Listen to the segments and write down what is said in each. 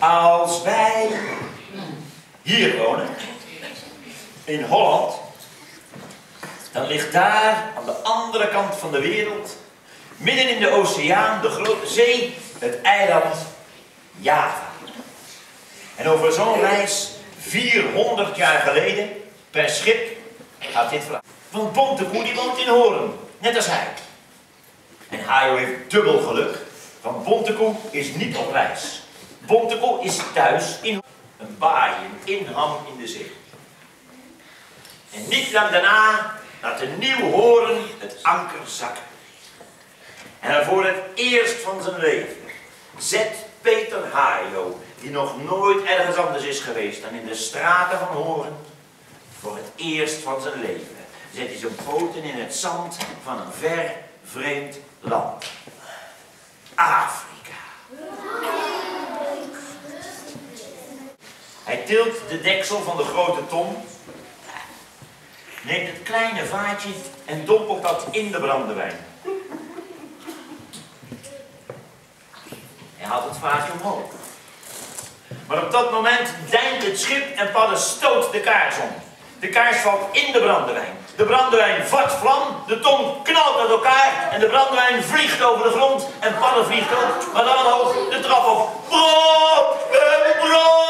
Als wij hier wonen, in Holland, dan ligt daar aan de andere kant van de wereld, midden in de oceaan, de grote zee, het eiland Java. En over zo'n reis, 400 jaar geleden, per schip, gaat dit verhaal. Want Bontekoe die woont in Hoorn, net als hij. En Hajo heeft dubbel geluk, want Bontekoe is niet op reis. Bontekoe is thuis in een baai, een inham in de zee. En niet lang daarna laat de nieuw horen het anker zakken. En voor het eerst van zijn leven zet Peter Hajo, die nog nooit ergens anders is geweest dan in de straten van Horen, voor het eerst van zijn leven zet hij zijn poten in het zand van een ver vreemd land. Afrika. Hij tilt de deksel van de grote tom, neemt het kleine vaatje en dompelt dat in de brandewijn. Hij haalt het vaatje omhoog. Maar op dat moment deint het schip en Padde stoot de kaars om. De kaars valt in de brandewijn. De brandewijn vat vlam, de tong knalt uit elkaar en de brandewijn vliegt over de grond en Padde vliegt ook, maar dan hoog de trap op. Brand! Brand!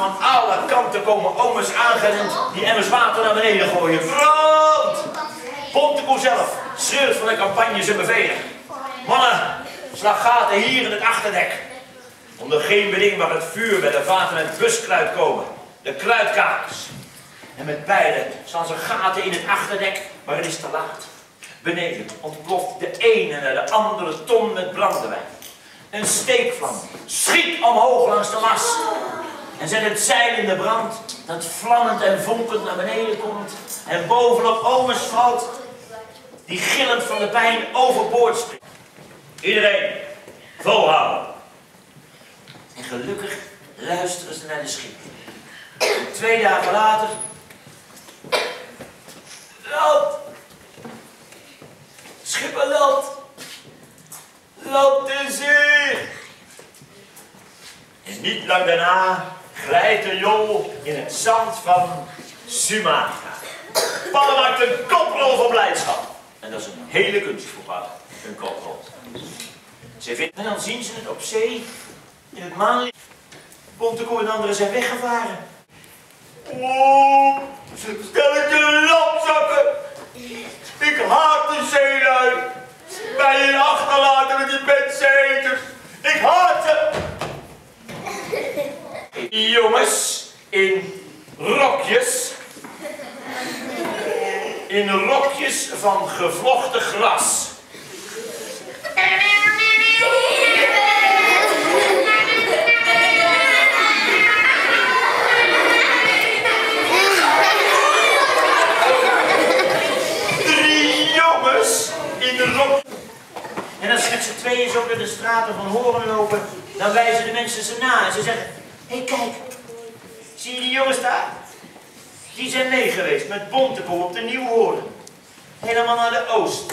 Van alle kanten komen omes aangerend die emmers water naar beneden gooien. Brand! Pontekoe zelf schreeuwt van de campagne zijn bevelen. Mannen, slag gaten hier in het achterdek. Onder geen beding mag het vuur bij de vaten en buskruid komen. De kruidkakers. En met beide slaan ze gaten in het achterdek, maar het is te laat. Beneden ontploft de ene naar de andere ton met brandewijn. Een steekvlam schiet omhoog langs de mast. En zet het zeil in de brand, dat vlammend en vonkend naar beneden komt. En bovenop Omes valt, die gillend van de pijn overboord springt. Iedereen, volhouden. En gelukkig luisteren ze naar de schip. Twee dagen later. Land! Schipperland! Land de zee! En niet lang daarna glijdt de jol in het zand van Sumatra. Paul maakt een koprol van blijdschap. En dat is een hele kunst voor Paul, een koprol. Ze en dan zien ze het op zee, in het maanlicht. Pontekoe en anderen zijn weggevaren. Oh, stel ik de lapzakken. Ik haat de zeelui. Bij je achterlaten met die bedzeters. Ik haat ze. Die jongens in rokjes. In rokjes van gevlochten gras. Drie jongens in de rok. En als ze met z'n tweeën zo door de straten van Horen lopen, dan wijzen de mensen ze na en ze zeggen: Hé, kijk, zie je die jongens daar? Die zijn mee geweest met Bontekoe op de Nieuw Horen. Helemaal naar de oost.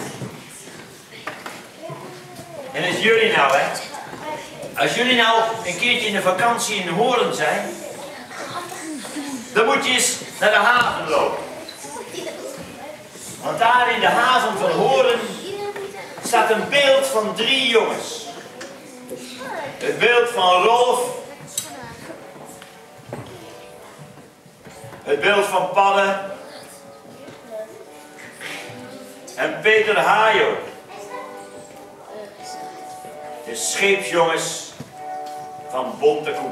En als jullie nou, hè? Als jullie nou een keertje in de vakantie in Horen zijn, dan moet je eens naar de haven lopen. Want daar in de haven van Horen staat een beeld van drie jongens. Het beeld van Rolf. Het beeld van Padde. En Peter Hajo. De scheepsjongens van Bontekoe.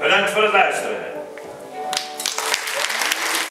Bedankt voor het luisteren.